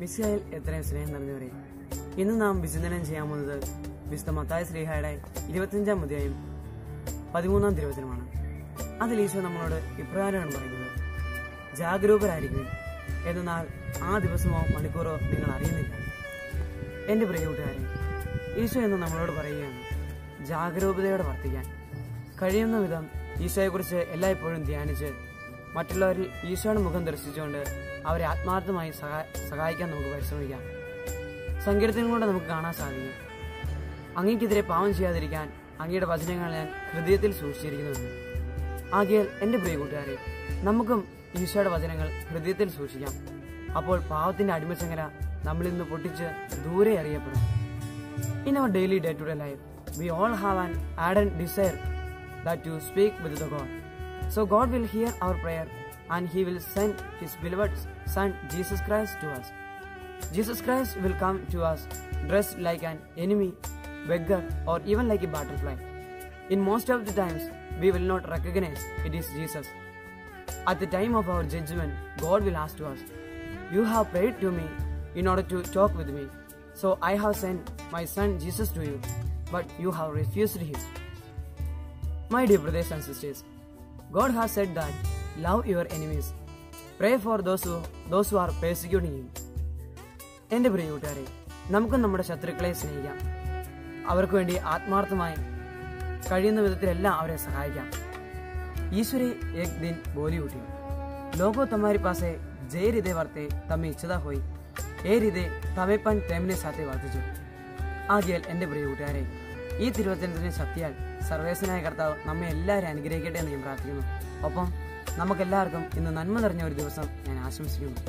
മിസ്സായിൽ എത്രയും സ്നേഹം നിറഞ്ഞവരെ ഇന്ന് നാം വിചിന്തനം ചെയ്യാൻ പോകുന്നത് വിശുദ്ധ മത്തായ ശ്രീഹായുടെ ഇരുപത്തിയഞ്ചാം അധ്യായം പതിമൂന്നാം തിരുവചനമാണ്. അതിൽ ഈശോ നമ്മളോട് ഇപ്രകാരമാണ് പറയുന്നത്. ജാഗരൂകരായിരിക്കും എന്നാൽ ആ ദിവസമോ മണിക്കൂറോ നിങ്ങൾ അറിയുന്നില്ല. എന്റെ പ്രിയ കൂട്ടുകാരെ ഈശോ എന്ന് നമ്മളോട് പറയുകയാണ് ജാഗരൂകതയോടെ വർത്തിക്കാൻ. കഴിയുന്ന വിധം ഈശോയെക്കുറിച്ച് എല്ലായ്പ്പോഴും ധ്യാനിച്ച് മറ്റുള്ളവരിൽ ഈശോയുടെ മുഖം ദർശിച്ചുകൊണ്ട് അവരെ ആത്മാർത്ഥമായി സഹാ- സഹായിക്കാൻ നമുക്ക് പരിശ്രമിക്കാം. സങ്കീർത്തനം കൊണ്ട് നമുക്ക് കാണാൻ സാധിക്കും. അങ്ങേക്കെതിരെ പാവം ചെയ്യാതിരിക്കാൻ അങ്ങയുടെ വചനങ്ങൾ ഞാൻ ഹൃദയത്തിൽ സൂക്ഷിച്ചിരിക്കുന്നുവെന്ന് ആകിയാൽ എന്റെ പ്രിയ കൂട്ടുകാരെ നമുക്കും ഈശോയുടെ വചനങ്ങൾ ഹൃദയത്തിൽ സൂക്ഷിക്കാം. അപ്പോൾ പാവത്തിന്റെ അടിമച്ചങ്ങല നമ്മളിൽ നിന്ന് പൊട്ടിച്ച് ദൂരെ അറിയപ്പെടും in our daily day to day life we all have an ad and desire that to speak with the God. So God will hear our prayer and He will send His beloved Son Jesus Christ to us. Jesus Christ will come to us dressed like an enemy, beggar, or even like a butterfly. In most of the times, we will not recognize it is Jesus. At the time of our judgment, God will ask to us, You have prayed to me in order to talk with me. So I have sent my son Jesus to you, but you have refused him. My dear brothers and sisters, God has said that love your enemies. Pray for those who those who are persecuting you എന്റെ പ്രിയകൂട്ടുകാരെ നമുക്ക് നമ്മുടെ ശത്രുക്കളെ സ്നേഹിക്കാം. അവർക്ക് വേണ്ടി ആത്മാർത്ഥമായി കഴിയുന്ന വിധത്തിലെല്ലാം അവരെ സഹായിക്കാം. ഈശ്വരെ ഏക് ദിൻ ബോലിവുട്ടി ലോകോ തമാരി പാസെ ജയ ഹൃദയ വർത്തെ തമ്മി ഇച്ഛത ഹോയി. ഏ ഹൃദയ തമേപ്പൻ തേമിനെ സാത്തെ വർദ്ധിച്ചു ആദ്യാൽ എന്റെ പ്രിയ കൂട്ടുകാരെ ഈ തിരുവചനത്തിന് ശക്തിയാൽ സർവേശനായ കർത്താവ് നമ്മെ എല്ലാവരും അനുഗ്രഹിക്കട്ടെ എന്ന് ഞാൻ പ്രാർത്ഥിക്കുന്നു. ഒപ്പം നമുക്കെല്ലാവർക്കും ഇന്ന് നന്മ നിറഞ്ഞ ഒരു ദിവസം ഞാൻ ആശംസിക്കുന്നു.